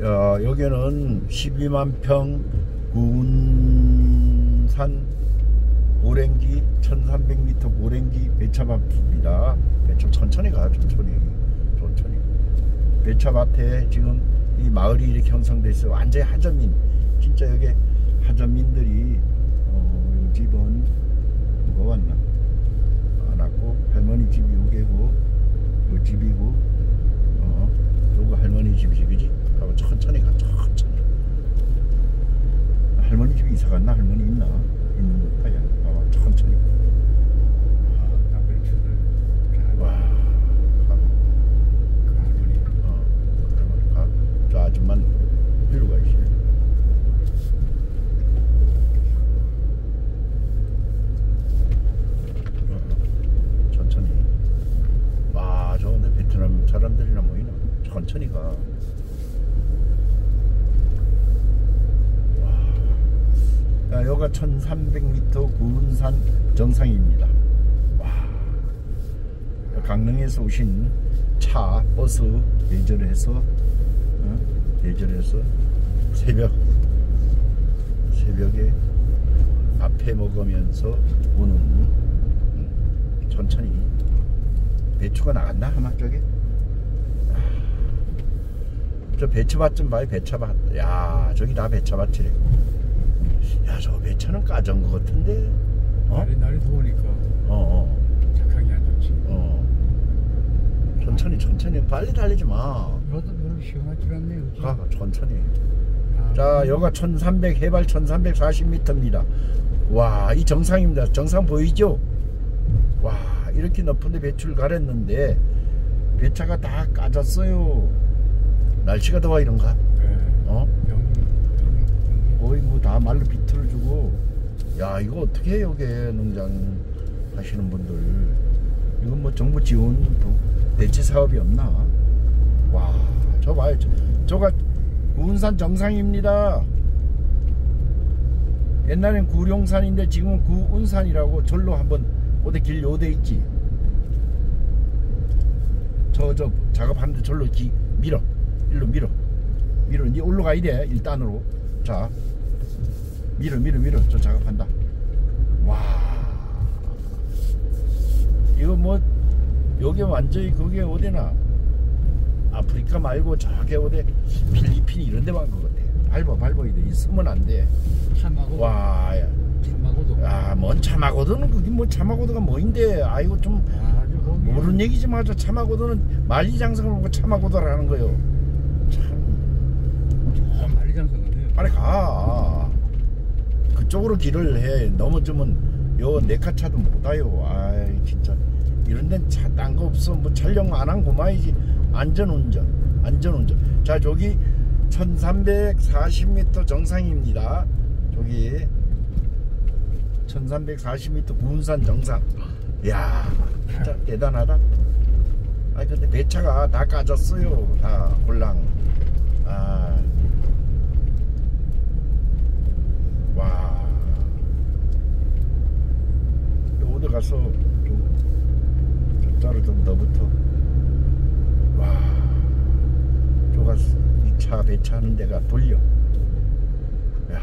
어, 여기는 12만 평 군산 오랭기 1300m 오랭기 배차밭입니다. 배차 천천히 가 천천히. 천천히. 배차밭에 지금 이 마을이 이렇게 형성돼 있어 완전히 하점민 진짜 여기 하점민들이 어, 이 집은 뭐가 왔나? 안 왔고 할머니 집이 요게고 요 집이고 어 요거 할머니 집이지 그지? 하고 천천히 가 천천히. 할머니 집이 이사 갔나? 할머니 있나? 있는 것 같아 야 봐봐 천천히 1300m 구운산 정상입니다. 와, 강릉에서 오신 차, 버스 예절해서 어? 예절해서 새벽 새벽에 앞에 먹으면서 오는 천천히 배추가 나갔나 한마쪽에? 아. 저 배추밭 좀 봐요 배추밭. 야 저기 다 배추밭이래. 야저 배차는 까진 것 같은데 어? 날이 날이 더우니까 어 어 착하게 안 좋지 어. 천천히 천천히 빨리 달리지 마. 너도 별로 시원하지 않네 그치? 가 천천히. 아, 자 여가 1300 해발 1340m입니다. 와 이 정상입니다. 정상 보이죠? 와 이렇게 높은데 배추를 가렸는데 배차가 다 까졌어요. 날씨가 더워 이런가? 거의 뭐 다 말로 비틀어 주고. 야 이거 어떻게 해요 여기 농장 하시는 분들. 이건 뭐 정부 지원 도- 대체 사업이 없나? 와 저 봐요. 저, 저가 군산 정상입니다. 옛날엔 구룡산인데 지금은 구운산이라고 절로 한번 어디 길 요대 있지? 저 저 작업하는데 절로 기 밀어. 일로 밀어. 밀어. 니 올라가야 돼 일단으로. 자 밀어 밀어 밀어. 저 작업한다. 와. 이거 뭐 여기 완전히 그게 어디나 아프리카 말고 저기 어디 필리핀 이런 데만 것 같아. 밟아 밟아야 돼 있으면 안돼. 참하고? 와야 참하고도? 아, 뭔 참하고도는 그게 뭐 참하고도가 뭐인데. 아이고 좀 거기 모르는 얘기지 마저 참하고도는 만리장성을 보고 참하고도라는 거요. 참. 참 만리장성인데 빨리 가 그쪽으로 길을 해. 넘어지면 요 네카차도 못 와요. 아이 진짜. 이런 데는 차딴거 없어. 뭐 촬영 안한 고마이지. 안전운전 안전운전. 자 저기 1340m 정상입니다. 저기 1340m 군산 정상. 이야 진짜 대단하다. 아 근데 배차가 다 까졌어요. 다 홀랑. 아 와. 어디 가서 좀좀 더부터. 와. 저가 이차 배차하는 데가 돌려. 야.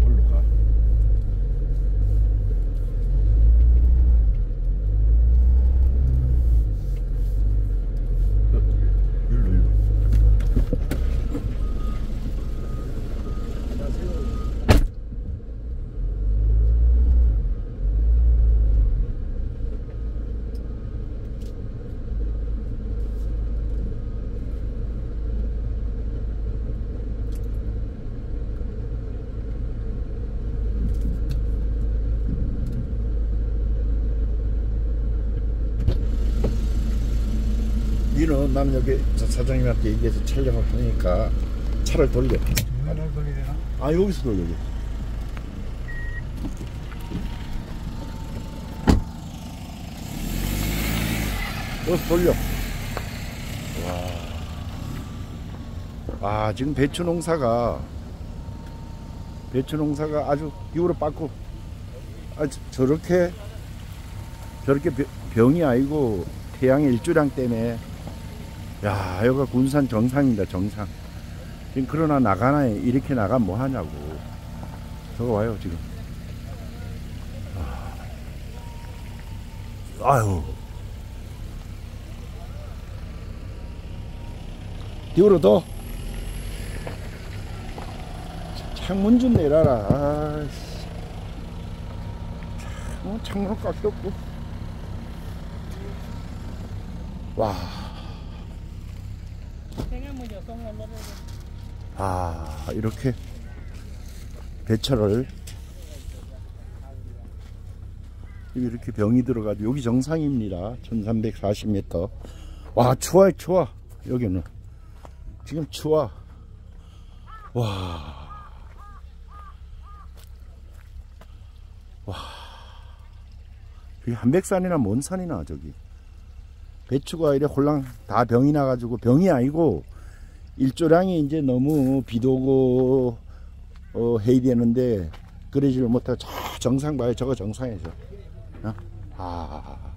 뭘로 가? 어, 일로 일로. 니는 난 여기 저 사장님한테 얘기해서 촬영을 하니까 차를 돌려. 거기 되나? 아 여기서 돌려. 여기. 여기서 돌려. 와. 아 지금 배추 농사가 배추 농사가 아주 기울어 빠고 아 저- 저렇게 저렇게 배- 병이 아니고 태양의 일조량 때문에 야 여기가 군산 정상입니다 정상. 지금 그러나 나가나 이렇게 나가면 뭐 하냐고. 저거 와요 지금. 아. 아유. 더 창문 좀 아이씨. 어, 창문을 깎였고. 와 아, 이렇게 배철을 이렇게 병이 들어가지고 여기 정상입니다. 1340m. 와, 추워요, 추워. 여기는. 지금 추워. 와. 와. 여기 한백산이나 뭔 산이나 저기. 배추가 이래 홀랑 다 병이 나가지고 병이 아니고 일조량이 이제 너무 비도 오고 어, 해야 되는데 그러지를 못하고 저 정상 봐요 저거 정상에서 어? 아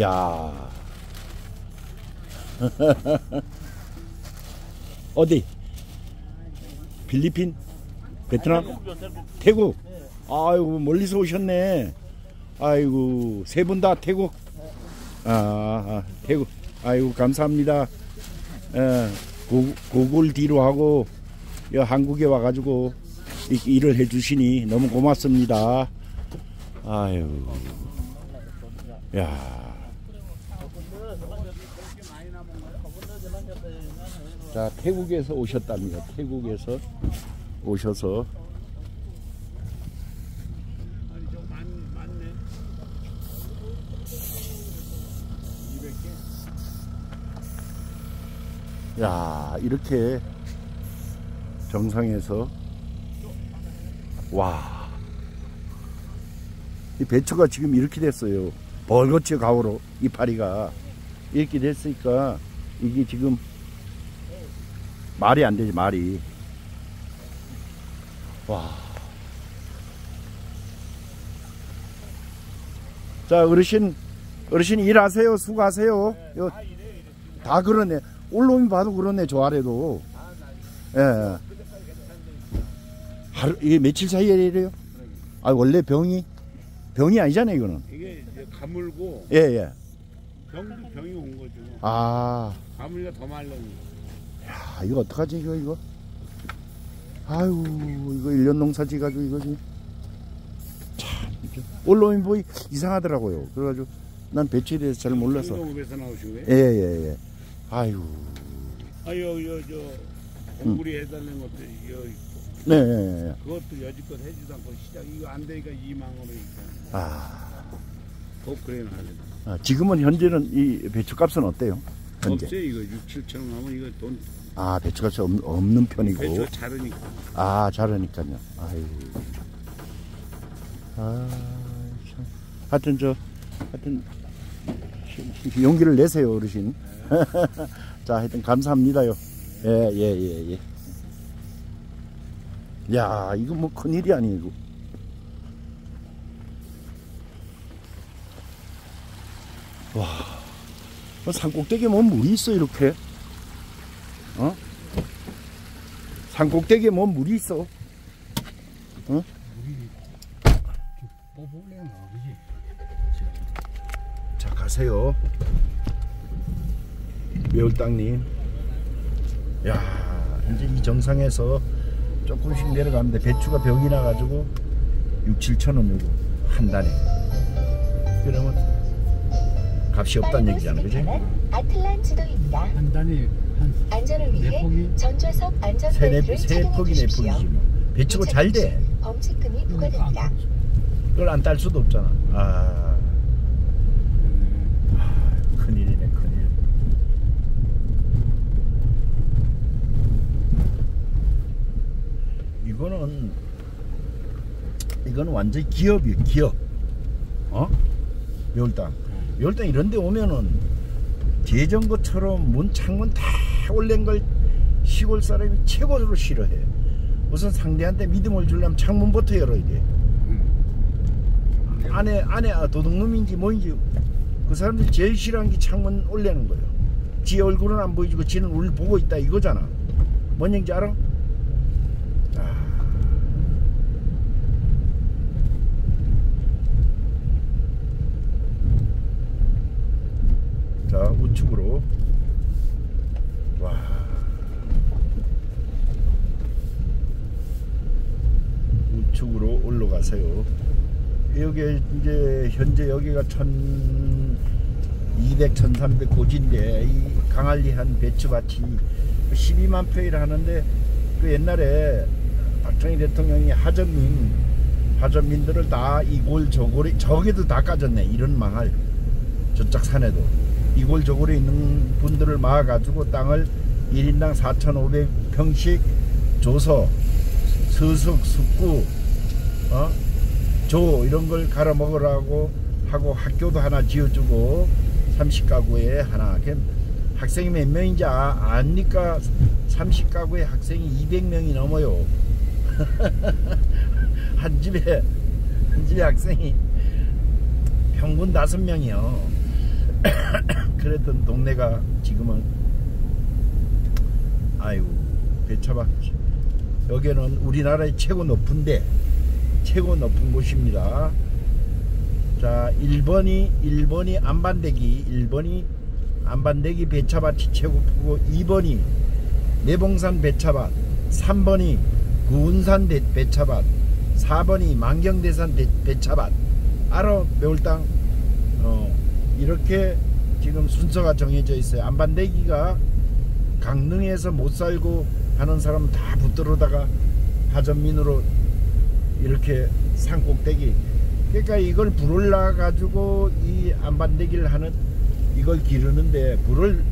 야. 어디? 필리핀? 베트남? 태국? 아이고 멀리서 오셨네. 아이고 세 분 다 태국. 아, 아, 태국. 아이고 감사합니다. 예, 고, 고글 뒤로 하고 여 한국에 와가지고 이- 일을 해주시니 너무 고맙습니다. 아유, 야. 자, 태국에서 오셨답니다. 태국에서 오셔서 아니 저 많, 많네 200개 야, 이렇게 정상에서 와. 이 배추가 지금 이렇게 됐어요. 벌거치 가오로 이파리가 이렇게 됐으니까 이게 지금 말이 안 되지 말이. 와. 자 어르신 어르신 일하세요 수고하세요. 요, 다 그러네. 올놈이 봐도 그러네 저 아래도. 예. 하루 이게 며칠 사이에 이래요? 아 원래 병이 병이 아니잖아요 이거는. 이게 이제 가물고 예 예. 병도 병이 온 거죠 아. 가물려 더 말랐네 아, 이거 어떡하지, 이거, 이거? 아유, 이거 일년 농사 지 가지고 이거지. 참, 올라오면 뭐 이상하더라고요. 그래가지고 난 배추에 대해서 잘 몰라서. 중동읍에서 나오신 거예요? 예, 예, 예. 아유, 아유 여저 공구리 해달라는 것도 여 네, 예, 예. 그것도 여지껏 해주도 않고 시작 이거 안 되니까 이망으로 아, 꼭 그래 나는 아, 지금은 현재는 이 배추 값은 어때요? 현재? 없어요 이거 6, 7천 원 하면 이거 돈 아, 배추 값이 없, 없는 편이고. 배추가 자르니까 아, 잘하니까요. 아유. 아, 참. 하여튼, 저, 하여튼, 용기를 내세요, 어르신. 자, 하여튼, 감사합니다요. 예, 예, 예, 예. 야, 이거 뭐 큰일이 아니고. 와, 뭐 산꼭대기에 뭐 물이 있어, 이렇게. 어? 산꼭대기에 뭐 물이 있어. 그지? 자 가세요 매울땅님 야 이제 이 정상에서 조금씩 내려가는데 배추가 병이 나가지고 6, 7천 원 요거 한 달에 그러면 값이 없다는 얘기잖아 그지? 한 단위 한 안전을 네 위해 폭이? 전좌석 안전 세, 네, 벨트를 세 착용해 폭이 네 주십시오. 폭이지 뭐 배추가 잘돼 범칙금이 부과됩니다. 그걸 안 딸 수도 없잖아 아 큰일이네 큰일 이거는 이거는 완전히 기업이에요 기업 어? 매울땅 열당 이런 데 오면은 제정거처럼 문 창문 다 올린 걸 시골 사람이 최고로 싫어해. 우선 상대한테 믿음을 주려면 창문부터 열어야 돼. 음. 안에 안에 아, 도둑놈인지 뭐인지 그 사람들이 제일 싫어하는 게 창문 올리는 거예요. 지 얼굴은 안 보이고 지는 우리 보고 있다 이거잖아. 뭔 얘기인지 알아? 아. 자 우측으로. 와. 우측으로 올라가세요. 여기 이제 현재 여기가 1200, 1300 고지인데 이 강한리한 배추밭이 12만 평이라 하는데 그 옛날에 박정희 대통령이 하전민 하전민들을 다 이골 저골에 저기도 다 까졌네. 이런 망할 저쪽 산에도 이골 저골에 있는 분들을 막아가지고 땅을 1인당 4,500평씩 줘서 서석, 숙구, 어? 조 이런 걸 갈아 먹으라고 하고 학교도 하나 지어주고 30가구에 하나. 학생이 몇 명인지 아, 압니까 30가구에 학생이 200명이 넘어요. 한 집에 한 집에 학생이 평균 5명이요 그랬던 동네가 지금은 아이고 배차박 여기는 우리나라의 최고 높은데 최고 높은 곳입니다. 자, 1번이 1번이 안반대기, 1번이 안반대기 배차밭이 최고 크고 2번이 내봉산 배차밭, 3번이 구운산 대- 배차밭, 4번이 만경대산 대- 배차밭. 알아 매울땅 어, 이렇게 지금 순서가 정해져 있어요. 안반대기가 강릉에서 못 살고 하는 사람 다 붙들어다가 하전민으로 이렇게 산꼭대기. 그러니까 이걸 불을 놔 가지고 이 안반대기를 하는 이걸 기르는데 불을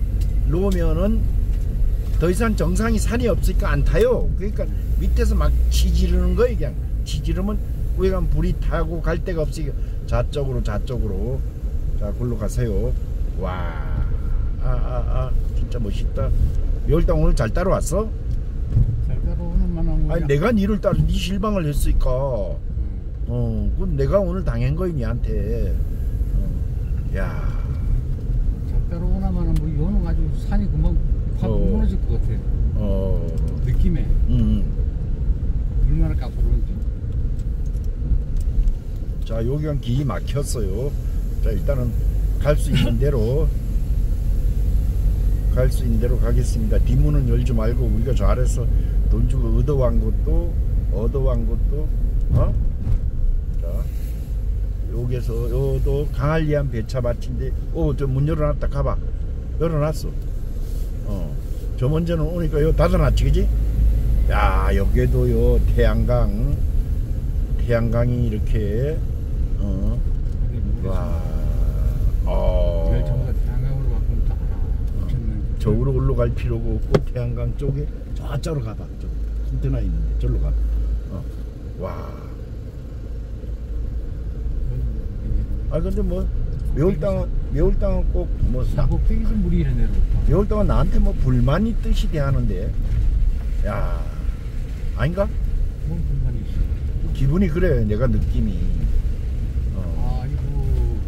놓으면은 더 이상 정상이 산이 없으니까 안 타요. 그러니까 밑에서 막 치지르는 거예요 그냥. 치지르면 가면 불이 타고 갈 데가 없으니까. 좌쪽으로 좌쪽으로 자 골로 가세요 와 아 아 아, 아, 진짜 멋있다 열당 오늘 잘 따라왔어? 잘 따라오는 만한 아니 내가 니를 따라 니 실망을 했으니까 음. 어 그럼 내가 오늘 당한 거야 니한테 어. 야잘 따라오나 마나 뭐 이거는 아주 산이 금방 확 어. 무너질 것 같아. 어, 느낌에 음, 얼마나 까다로운지. 자 여기가 길이 막혔어요. 자 일단은 갈 수 있는 대로 갈 수 있는 대로 가겠습니다. 뒷문은 열지 말고 우리가 저 아래서 돈 주고 얻어간 것도 얻어간 것도 어? 자 여기서 요도 강한리한 배차밭인데 오저 문 열어놨다 가봐 열어놨어. 어저 먼저는 오니까 요 닫아놨지 그지? 야 여기도 요 태양강 태양강이 이렇게 어 와. 어. 열 전부 다 태양광으로 바꾸면 다 알아. 미쳤네. 저으로 올라갈 필요가 없고 태양강 쪽에 저쪽으로 가봐. 저 컨테너 있는데 저로 가. 어. 와. 아 근데 뭐 매울 땅은 매울 땅은 꼭뭐 산꼭대기에서 물이 이래 내려온다. 매울 땅은 나한테 뭐 불만 있듯이 대하는데. 야. 아닌가? 뭔 불만이 있어. 기분이 그래. 내가 느낌이. 어. 아이고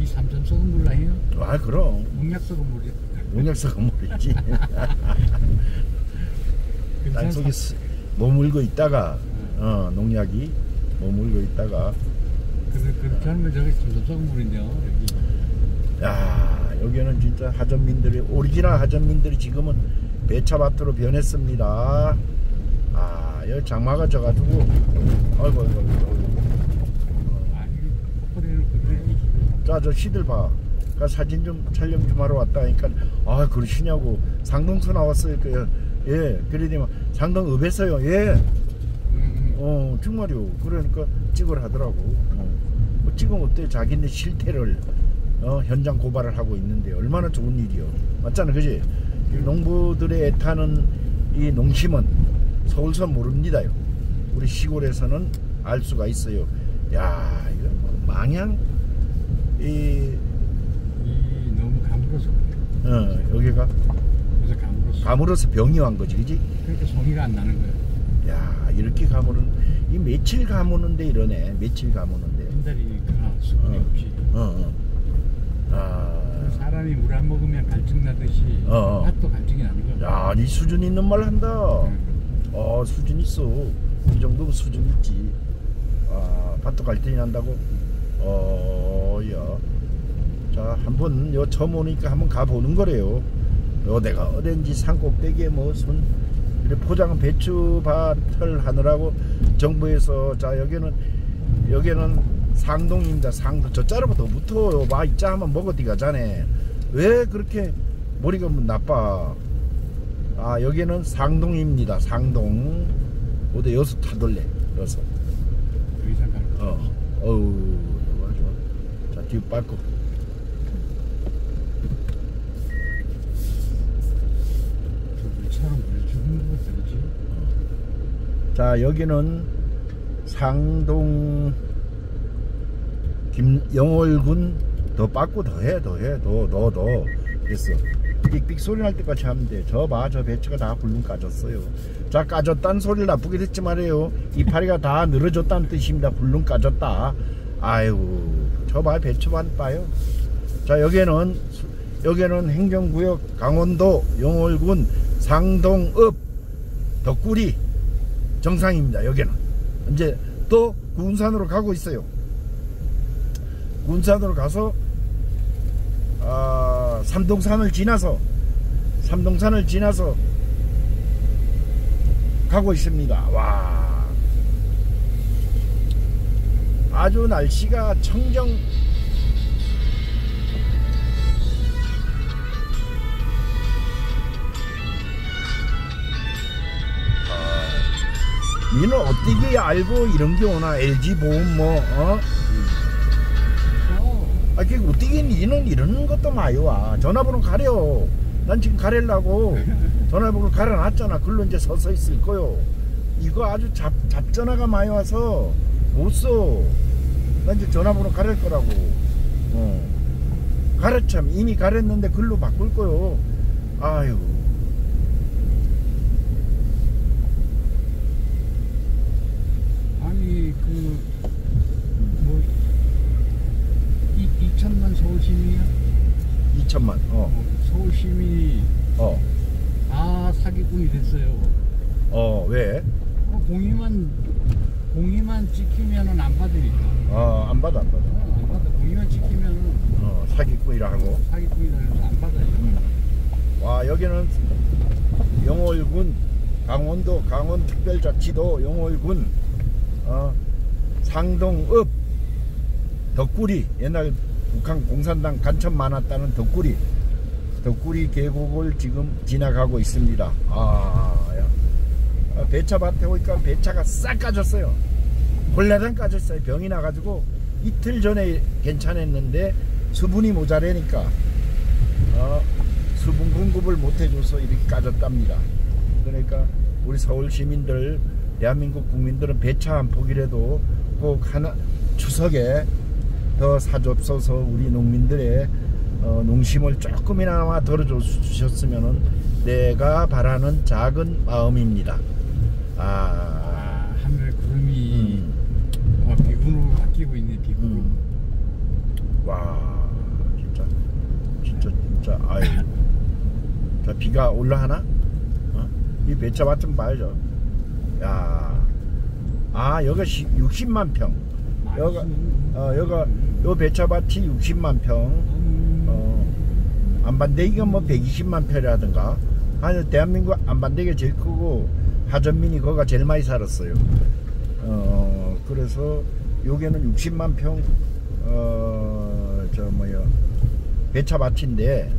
이 삼천 썩은 물 아니에요? 아 그럼. 농약 썩은 물이야. 용역사가 모르지. 땅 속에 스- 머물고 있다가 어, 농약이 머물고 있다가 그래 그렇게 하는 거 저게 삼천 썩은 물인데요. 여기. 야 여기는 진짜 하전민들이 오리지널 하전민들이 지금은 배차밭으로 변했습니다. 아 여기 장마가 져가지고 아이고 아이고 아이고. 아 그래. 자저 시들 봐. 그 사진 좀 촬영 좀 하러 왔다 하니까 아 그러시냐고. 상동서 나왔어요. 그, 예 그러더니 상동 읍에서요. 예. 음, 어 정말요. 그러니까 찍으라 하더라고. 어. 뭐 찍으면 어때 자기네 실태를 어, 현장 고발을 하고 있는데 얼마나 좋은 일이요. 맞잖아 그지? 이 농부들의 애타는 이 농심은 서울서 모릅니다요. 우리 시골에서는 알 수가 있어요. 야 이거 뭐 망향? 이 조개가 그래서 감으로써 감으로서 병이 완 거지 그지? 그러니까 송이가 안 나는 거예요. 야 이렇게 가무는 이 며칠 가무는데 이러네 며칠 가무는데 흰다리니까 수분이 어. 없이. 어, 어. 아, 사람이 물 안 먹으면 갈증 나듯이 어, 어. 팥도 갈증이 나는 거예요. 야, 니 수준 있는 말 한다. 네. 어, 수준 있어. 이 정도 수준 있지. 아, 밭도 갈등이 난다고? 어, 야. 자, 한번, 요 처음 오니까 한번 가보는 거래요. 요 내가 어딘지 산 꼭대기에 무슨, 이래 포장 배추밭을 하느라고 정부에서, 자, 여기는, 여기는 상동입니다. 상동. 저 자르부터 붙어요. 와, 이자 한번 먹어, 니가 자네. 왜 그렇게 머리가 뭐 나빠? 아 여기는 상동입니다. 상동. 어디 여수 타돌래. 이상 갈 거. 어. 어우 좋아 좋아. 자뒤 밟고. 물처럼 물 주는 거 들지. 자 여기는 상동 김영월군 더 빻고 더해 더해 더더 더. 됐어. 삑삑 소리 날 때까지 하면 돼저 봐 저 배추가 다 굴름 까졌어요. 자 까졌다는 소리를 나쁘게 듣지 말아요. 이파리가 다 늘어졌다는 뜻입니다 굴름 까졌다. 아이고 저봐 배추만 봐요. 자 여기는 수- 여기는 행정구역 강원도 영월군 상동읍 덕구리 정상입니다. 여기는 이제 또 군산으로 가고 있어요. 군산으로 가서 아, 삼동산을 지나서 삼동산을 지나서 가고 있습니다. 와 아주 날씨가 청정 니는 어떻게 알고 이런 게 오나? LG 보험 뭐 어? 어. 아, 그 어떻게 니는 이러는 것도 마요? 와 전화번호 가려. 난 지금 가려고. 전화번호 가려놨잖아. 글로 이제 서서 있을 거요. 이거 아주 잡, 잡전화가 많이 와서 못써난 이제 전화번호 가릴 거라고. 어. 가르참. 이미 가렸는데 글로 바꿀 거요. 아유 아니 그뭐 이천만 서울 시민이야? 2천만 어 어, 서울 시민이 어, 다 사기꾼이 됐어요. 어, 왜? 어, 공의만 공의만 지키면은 안 받으니까. 어, 안 받아, 안 받아. 어, 안 받아. 공의만 지키면은 어, 사기꾼이라 하고. 사기꾼이라 해서 안 받아요. 와, 여기는 영월군, 강원도, 강원특별자치도 영월군, 어, 상동읍, 덕구리, 옛날 북한 공산당 간첩 많았다는 덕구리, 덕구리 계곡을 지금 지나가고 있습니다. 아, 야. 아, 배차 밭에 오니까 배차가 싹 까졌어요. 홀라당 까졌어요. 병이 나가지고 이틀 전에 괜찮았는데 수분이 모자라니까 어, 수분 공급을 못 해줘서 이렇게 까졌답니다. 그러니까 우리 서울 시민들, 대한민국 국민들은 배차 한 포기라도 꼭 하나 추석에 더 사줍소서 우리 농민들의 어, 농심을 조금이나마 덜어주셨으면 내가 바라는 작은 마음입니다. 아, 아, 하늘에 구름이 음, 어, 비구름으로 바뀌고 있네 비구름. 음. 와, 진짜, 진짜, 진짜, 아유. 자, 비가 올라하나? 어? 이 배차밭 좀 봐야죠. 야, 아, 여기가 60만 평. 여가, 어, 여가, 요 배차밭이 60만 평. 음, 어, 안반대기가 뭐 120만 평이라든가. 아니, 대한민국 안반대기가 제일 크고, 하전민이 거가 제일 많이 살았어요. 어, 그래서 여기는 60만 평, 어, 저 뭐야, 배차밭인데,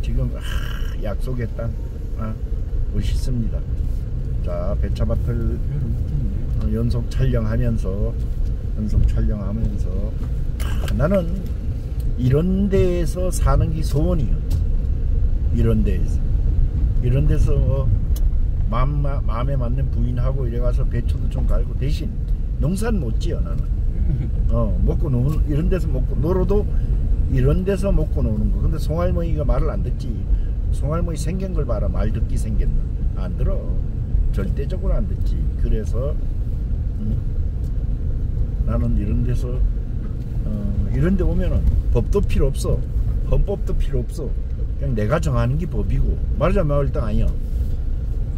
지금, 아, 약속의 땅, 아, 멋있습니다. 자, 배차밭을 연속 촬영하면서 연속 촬영하면서 아, 나는 이런 데에서 사는 게 소원이요. 이런 데에서 이런 데서 어, 마음, 마음에 맞는 부인하고 이래 가서 배추도 좀 갈고 대신 농사는 못 지어 나는. 어 먹고 노는 이런 데서 먹고 놀아도 이런 데서 먹고 노는 거. 근데 송할머니가 말을 안 듣지. 송할머니 생긴 걸 봐라 말 듣기 생겼나 안 들어 절대적으로 안 듣지 그래서 음, 나는 이런 데서 어, 이런 데 오면은 법도 필요 없어 헌법도 필요 없어 그냥 내가 정하는 게 법이고 말하자면 마을당 아니야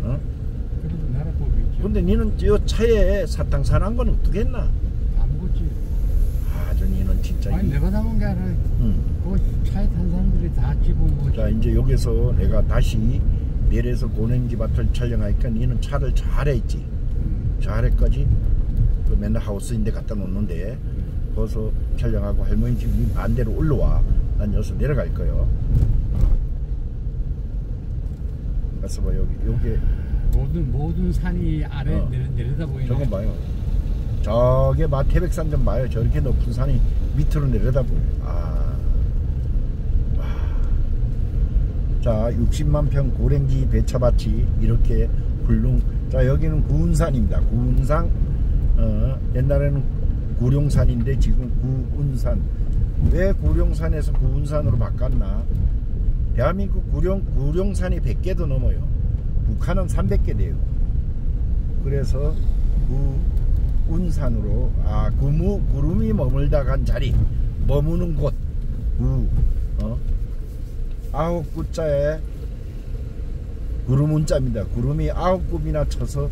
어? 근데 니는 저 차에 사탕 사는 건 어떻게 했나 담그지. 아주 니는 진짜 아니 이- 내가 담은 게 아니라 응. 그 차에 탄 사람들이 다 집은 거지. 자 이제 여기서 내가 다시 내려서 고랭지 밭을 촬영하니까 니는 차를 잘했지 음. 잘했까지 그 맨날 하우스인데 갖다 놓는데 거기서 촬영하고 할머니 집 반대로 올라와 난 여기서 내려갈 거요 가서 봐 여기 여기 모든 모든 산이 아래 어. 내려, 내려다 보이네. 저거 봐요 저게 마 태백산 좀 봐요 저렇게 높은 산이 밑으로 내려다 보여 아. 와. 자 60만 평 고랭지 배차밭이 이렇게 훌륭 자 여기는 구운산입니다 구운산 어, 옛날에는 구룡산인데 지금 구운산 왜 구룡산에서 구운산으로 바꿨나 대한민국 구룡, 구룡산이 100개도 넘어요 북한은 300개 돼요 그래서 구운산으로 아 구무 구름이 머물다 간 자리 머무는 곳 구, 어? 아홉 구자에 구름 운자입니다. 구름이 아홉 굽이나 쳐서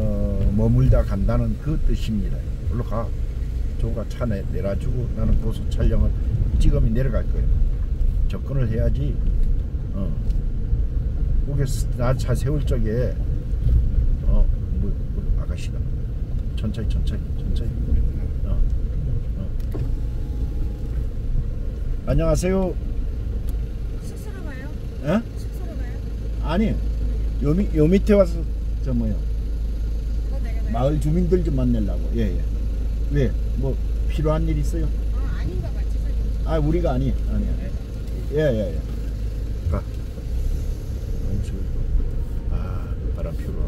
어, 머물다 간다는 그 뜻입니다. 올라가. 조가 차 내, 내려주고 나는 고속 촬영을 찍으면 내려갈 거예요. 접근을 해야지. 어. 거기 나차 세울 적에 어, 뭐, 뭐 아가씨가 천천히 천천히 천천히. 어. 어. 안녕하세요. 숙소로 가요? 에? 숙소로 가요? 아니 요, 밑- 요 밑에 와서 저 뭐요? 마을 주민들 좀 만나려고. 예 예. 왜? 뭐 필요한 일 있어요? 아 아닌가 봐 죄송해요 아 우리가 아니 아니야. 예 예 예. 가. 왼쪽 아 바람 피우러.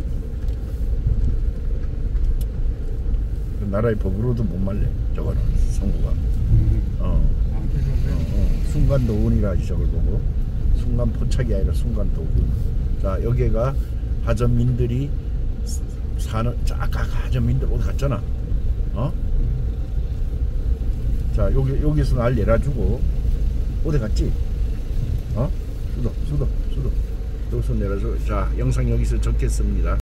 그 나라의 법으로도 못 말래 저거는. 선구가. 음. 어, 안 필요해. 어, 어. 순간 도운이라 저걸 보고. 순간 포착이 아니라 순간 도운 자 여기가 하전민들이 자, 아까 그 하전민들 어디 갔잖아 어? 자 여기 여기서 날 내려주고 어디 갔지? 어? 수도 수도 수도 여기서 내려서 자 영상 여기서 적겠습니다